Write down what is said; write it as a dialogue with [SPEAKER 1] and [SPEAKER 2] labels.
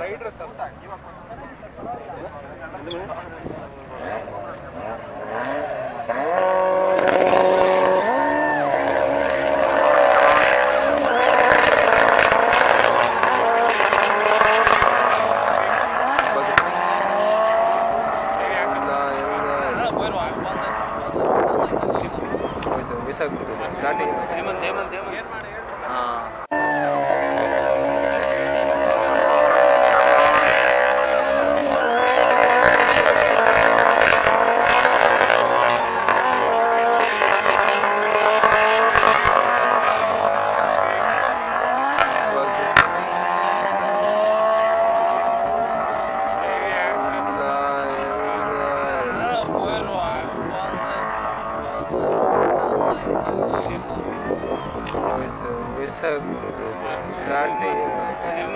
[SPEAKER 1] ರೈಡ್ರಸ್ ಅಂತ ಮಿಸ್ ಆಗ್ಬಿಡ್ತದೆ ಸ್ಟಾರ್ಟಿಂಗ್
[SPEAKER 2] ಹೇಮಂತ್ ಹೇಮಂತ್ ಹೇಮಂತ್
[SPEAKER 1] ಹಾಂ
[SPEAKER 2] so starting